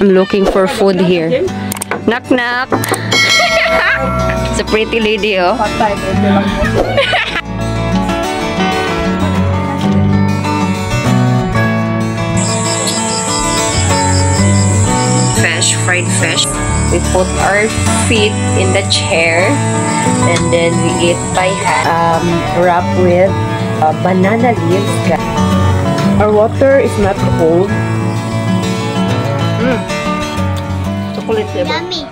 I'm looking for food here. Knock knock. it's a pretty lady, oh. Fish, fried fish. We put our feet in the chair and then we eat by hand. Um, wrap with uh, banana leaves. Our water is not cold. Mm. Chocolate flavor. Yummy.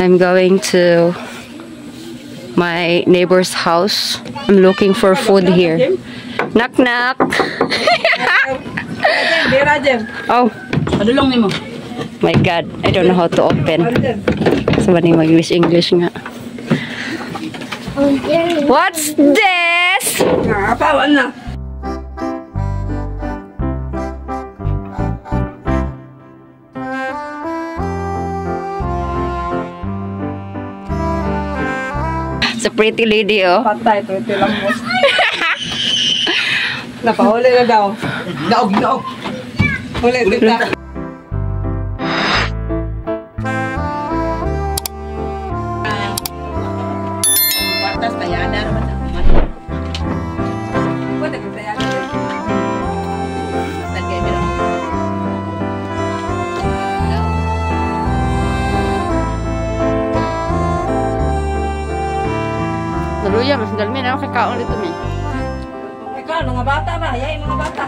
I'm going to my neighbor's house. I'm looking for food here. Knock knock. Dira, Oh Padulong ni mo. my god, I don't know how to open. Gem. So ba mag English English nga. What's this? It's a pretty lady oh. Patay, pwede lang mo. Napahuli na daw. Huli, tita. Dalmi na ako kay kaon dito mi. Mga bata ba? Yay, mga bata.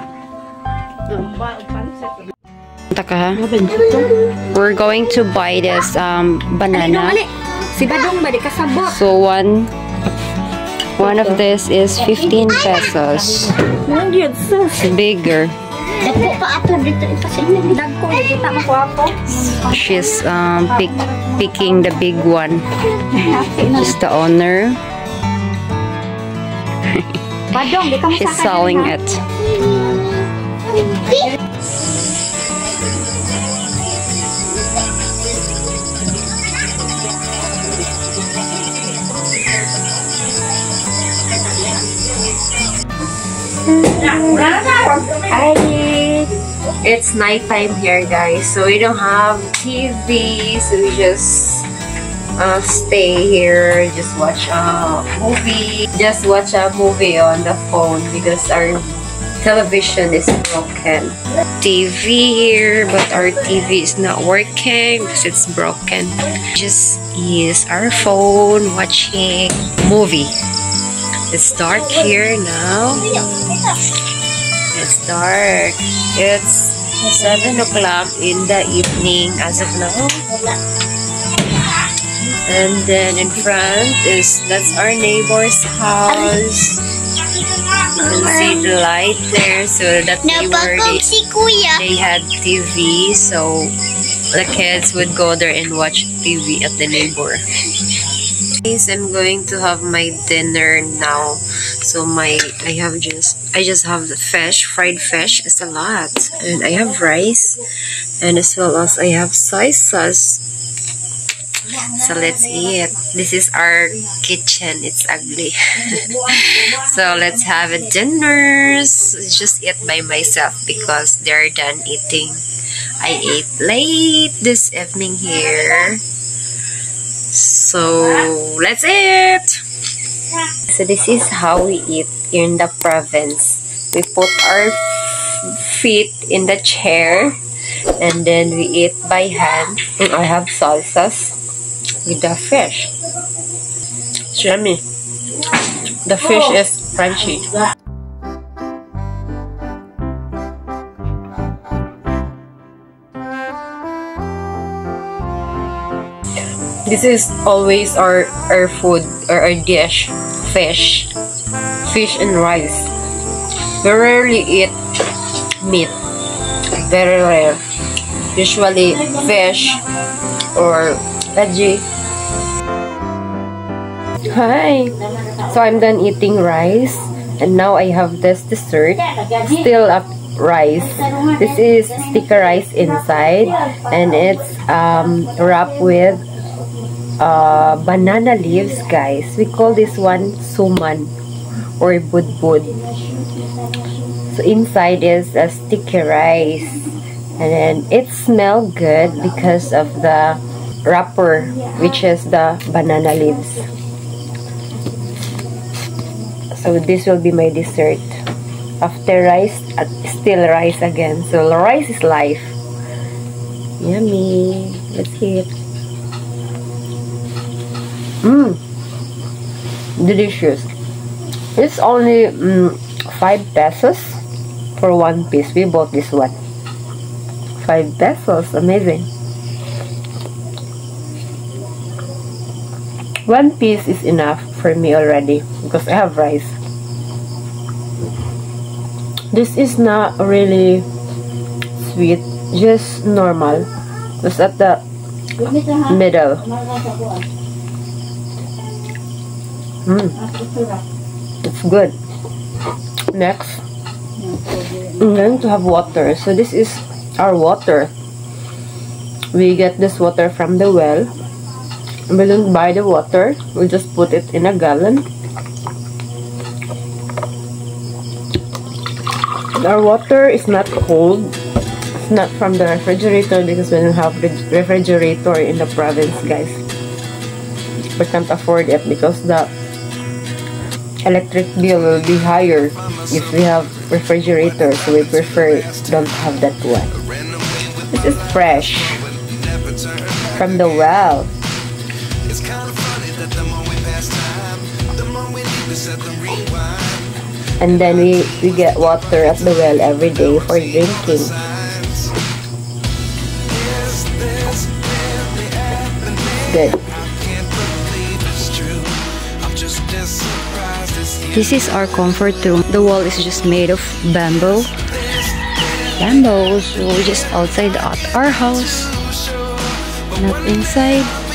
Taka? We're going to buy this um banana. Si Badong ba di kasabot? So one one of this is 15 pesos. Nang yun sus. Bigger. Dako pa ato dito ipasin. Dagko di kita mo ko ako. She's um pick, picking the big one. She's the owner. She's selling it. Hi. It's nighttime here, guys. So we don't have TV. So we just uh, stay here, just watch a movie. Just watch a movie on the phone because our television is broken. TV here, but our TV is not working because it's broken. Just use our phone watching movie. It's dark here now. It's dark. It's 7 o'clock in the evening as of now. And then in front is that's our neighbor's house. You can see the light there. So that neighbor Napagod they, they had TV. So the kids would go there and watch TV at the neighbor. Guys, I'm going to have my dinner now. So my I have just I just have the fish, fried fish. It's a lot, and I have rice, and as well as I have soy sauce. So let's eat. This is our kitchen. It's ugly. so let's have a dinner. Just eat by myself because they're done eating. I ate late this evening here. So let's eat. So this is how we eat in the province. We put our feet in the chair and then we eat by hand. And I have salsas with the fish. Yummy. The fish oh. is crunchy. This is always our our food or our dish, fish, fish and rice. We rarely eat meat. Very rare. Usually fish or veggie. Hi. So I'm done eating rice and now I have this dessert. Still up rice. This is sticker rice inside and it's um, wrapped with uh, banana leaves, guys. We call this one suman or budbud. So inside is a sticky rice. And then it smells good because of the wrapper, which is the banana leaves. So this will be my dessert. After rice, still rice again. So rice is life. Yummy. Let's eat. Mmm. Delicious. It's only mm, 5 pesos for one piece. We bought this one. 5 pesos. Amazing. One piece is enough for me already because I have rice. This is not really sweet, just normal. Just at the middle. Mm, it's good. Next, I'm going to have water. So this is our water. We get this water from the well. We don't buy the water. We just put it in a gallon. Our water is not cold. It's not from the refrigerator because we don't have refrigerator in the province, guys. We can't afford it because the electric bill will be higher if we have refrigerator. So we prefer don't have that one. This is fresh from the well. And then we, we get water at the well every day for drinking. Good. This is our comfort room. The wall is just made of bamboo. Bamboo, so we're just outside at our house, not inside.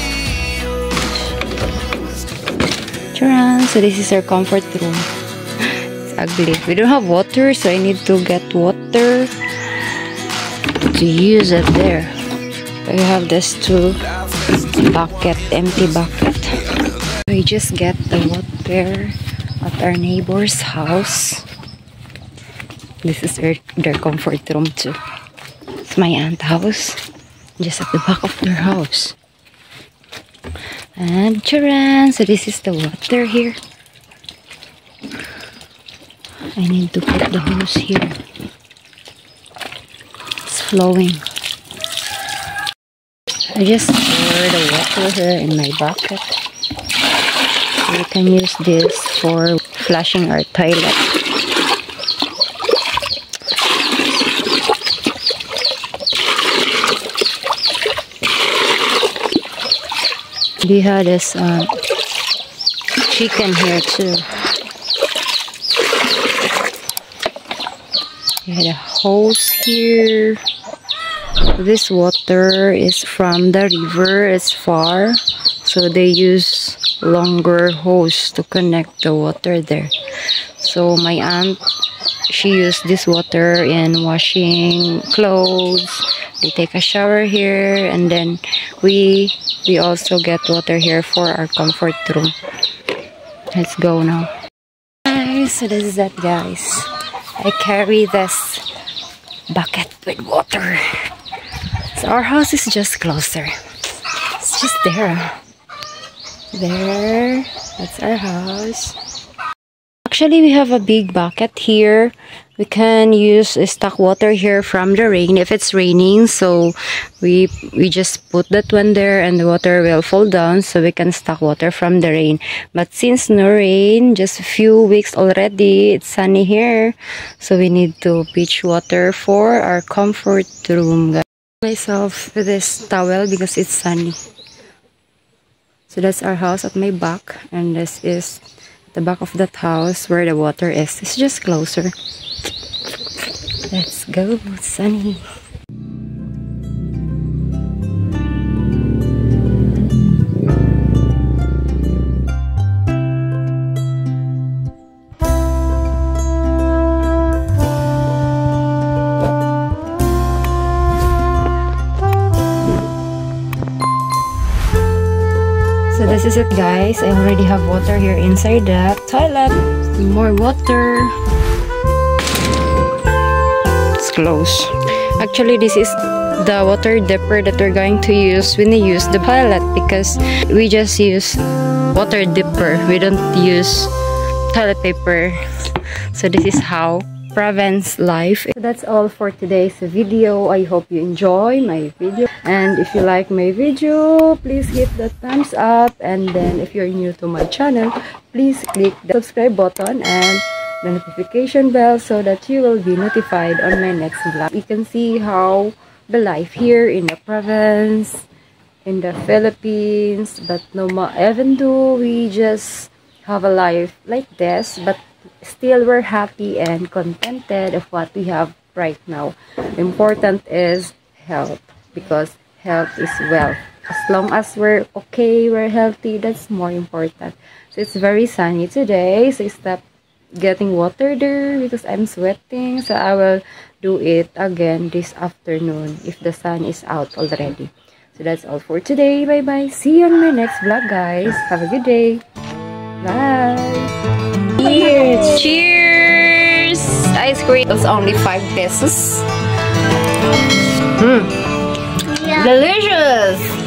So this is our comfort room. It's ugly. We don't have water, so I need to get water to use it there. We have this two bucket, empty bucket. We just get the water at our neighbor's house. This is their, their comfort room too. It's my aunt's house. Just at the back of their house. And charan! So this is the water here. I need to put the hose here. It's flowing. I just pour the water here in my bucket. We can use this for flushing our toilet. We had this uh, chicken here too. We had a hose here. This water is from the river, it's far. So they use longer hose to connect the water there. So my aunt, she used this water in washing clothes. They take a shower here and then we we also get water here for our comfort room. Let's go now. Guys, so this is that guys. I carry this bucket with water. So our house is just closer. It's just there. There. That's our house. Actually, we have a big bucket here. We can use stock water here from the rain if it's raining. So we we just put that one there and the water will fall down so we can stock water from the rain. But since no rain, just a few weeks already, it's sunny here. So we need to pitch water for our comfort room. Guys. Myself with this towel because it's sunny. So that's our house at my back and this is the back of that house where the water is. It's just closer. Let's go, Sunny. This is it guys. I already have water here inside the toilet. More water. It's close. Actually, this is the water dipper that we're going to use when we use the toilet because we just use water dipper. We don't use toilet paper. So this is how province life. So that's all for today's video. I hope you enjoy my video. And if you like my video, please hit the thumbs up. And then if you're new to my channel, please click the subscribe button and the notification bell so that you will be notified on my next vlog. You can see how the life here in the province, in the Philippines. But no ma even though we just have a life like this, but still we're happy and contented of what we have right now. Important is health because health is wealth. As long as we're okay, we're healthy, that's more important. So it's very sunny today, so I stop getting water there because I'm sweating. So I will do it again this afternoon if the sun is out already. So that's all for today. Bye-bye. See you on my next vlog, guys. Have a good day. Bye. Cheers! Cheers! Ice cream is only 5 pesos. Mm. Delicious!